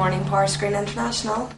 morning, Power Screen International.